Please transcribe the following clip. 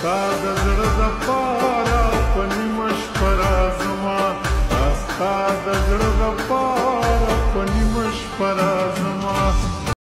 ستا د زړه دپاره په نیمه شپه راځما ستا د زړه دپاره